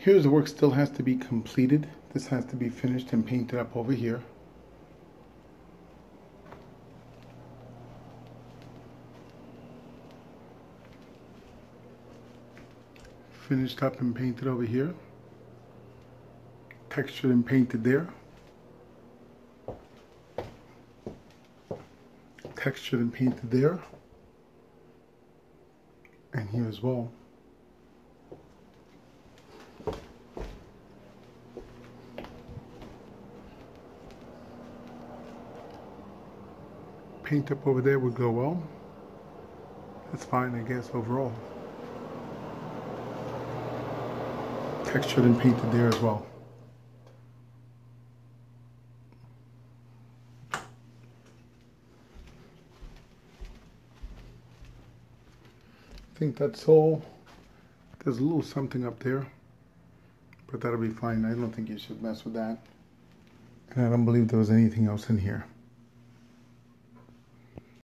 Here's the work still has to be completed. This has to be finished and painted up over here. Finished up and painted over here. Textured and painted there. Textured and painted there. And here as well. Paint up over there would go well. That's fine, I guess, overall. Textured and painted there as well. I think that's all. There's a little something up there, but that'll be fine. I don't think you should mess with that. And I don't believe there was anything else in here.